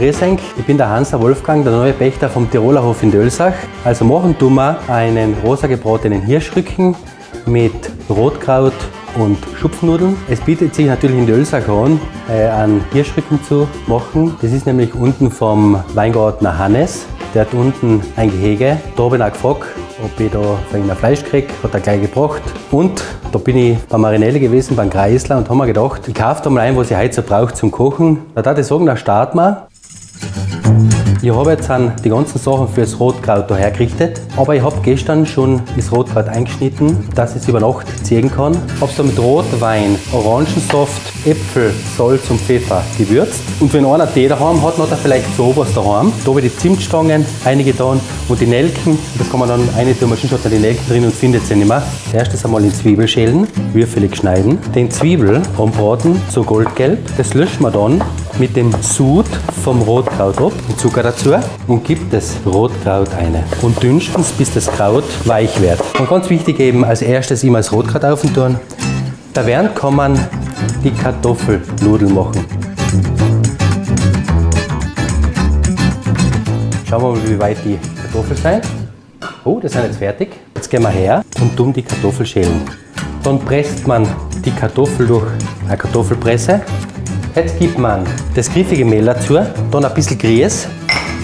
grüß euch. Ich bin der Hanser Wolfgang, der neue Pächter vom Tiroler Hof in Dölsach. Also machen tun wir einen rosa gebratenen Hirschrücken mit Rotkraut und Schupfnudeln. Es bietet sich natürlich in Dölsach an, äh, einen Hirschrücken zu machen. Das ist nämlich unten vom Weingartner Hannes. Der hat unten ein Gehege. Da habe ich auch gefragt, ob ich da ein Fleisch kriege. Hat er gleich gebracht. Und da bin ich bei Marinelle gewesen, beim Kreisler und habe mir gedacht, ich kaufe da mal ein, was ich heute so brauche zum Kochen. Da würde ich sagen, da starten wir. Ich habe jetzt die ganzen Sachen für das Rotkraut hergerichtet, aber ich habe gestern schon das Rotkraut eingeschnitten, dass ich es über Nacht ziehen kann. Habe es mit Rotwein, Orangensaft, Äpfel, Salz und Pfeffer gewürzt. Und wenn einer Tee daheim hat, hat er vielleicht sowas daheim. Da habe ich die Zimtstangen eingetan und die Nelken. Das kann man dann eine tun, manchmal hat man die Nelken drin und findet sie nicht mehr. Erstes einmal in Zwiebelschälen, würfelig schneiden. Den Zwiebel anbraten, so goldgelb. Das löschen wir dann mit dem Sud vom Rotkraut ab, den Zucker dazu und gibt das Rotkraut rein. Und dünsten es, bis das Kraut weich wird. Und ganz wichtig eben als erstes immer das Rotkraut aufentun. Da während kann man die Kartoffelnudeln machen. Schauen wir mal, wie weit die Kartoffeln sind. Oh, das sind jetzt fertig. Jetzt gehen wir her und tun die Kartoffel schälen. Dann presst man die Kartoffel durch eine Kartoffelpresse Jetzt gibt man das griffige Mehl dazu, dann ein bisschen Grieß.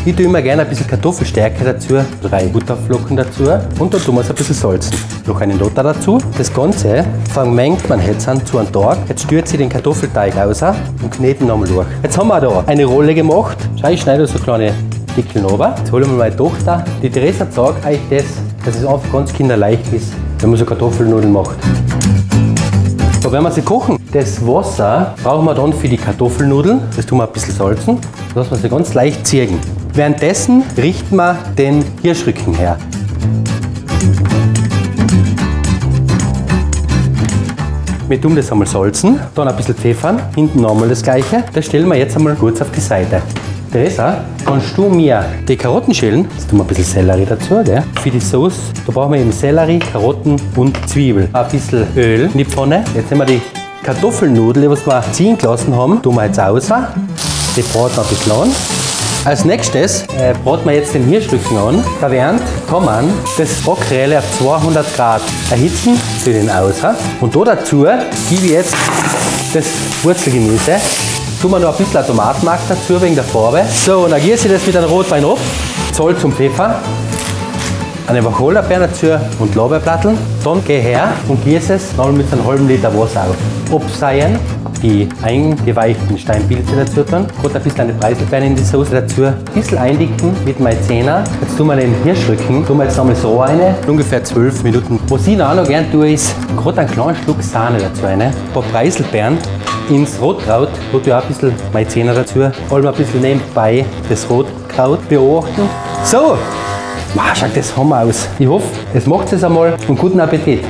Ich tue immer gerne ein bisschen Kartoffelstärke dazu, drei Butterflocken dazu und dann tun wir es ein bisschen salzen. Noch einen Lotter dazu. Das Ganze vermengt man jetzt zu einem Tag. Jetzt stürzt sie den Kartoffelteig aus und kneten nochmal durch. Jetzt haben wir da eine Rolle gemacht. Schau, ich schneide so kleine Dickeln runter. Jetzt holen wir meine Tochter. Die Theresa sagt euch das, dass es einfach ganz kinderleicht ist, wenn man so Kartoffelnudeln macht. So, wenn wir sie kochen, das Wasser brauchen wir dann für die Kartoffelnudeln. Das tun wir ein bisschen salzen. Lassen wir sie ganz leicht ziehen. Währenddessen richten wir den Hirschrücken her. Wir tun das einmal salzen, dann ein bisschen pfeffern, hinten nochmal das gleiche. Das stellen wir jetzt einmal kurz auf die Seite. Theresa, kannst du mir die Karotten schälen? Jetzt tun wir ein bisschen Sellerie dazu. Gell? Für die Sauce, da brauchen wir eben Sellerie, Karotten und Zwiebel. Ein bisschen Öl in die Pfanne. Jetzt nehmen wir die Kartoffelnudeln, die wir ziehen gelassen haben, tun wir jetzt raus. Die braten ein bisschen an. Als nächstes äh, braten wir jetzt den Hirschrücken an. Da kann man das Bockrelle auf 200 Grad erhitzen für den aus. Und da dazu gebe ich jetzt das Wurzelgemüse Tun wir noch ein bisschen Tomatenmark dazu wegen der Farbe. So, und dann gieße ich das mit einem Rotwein ab. Salz und Pfeffer. Eine Wacholderbeeren dazu und Lorbeerblatteln. Dann gehe her und gieße es noch mit einem halben Liter Wasser auf. Abseihen, die eingeweichten Steinpilze dazu tun. Gerade ein bisschen eine Preiselbeeren in die Soße dazu. Ein bisschen eindicken mit Maizena. Jetzt tun wir den Hirschrücken, tun wir jetzt nochmal so rein. Ungefähr 12 Minuten. Was ich auch noch gerne tue, ist gerade einen kleinen Schluck Sahne dazu rein. Ein paar Preiselbeeren ins Rotkraut, tue ich auch ein bisschen Maizena dazu, allem ein bisschen nebenbei das Rotkraut beobachten. So, wow, schaut das Hammer aus. Ich hoffe, es macht es einmal und guten Appetit.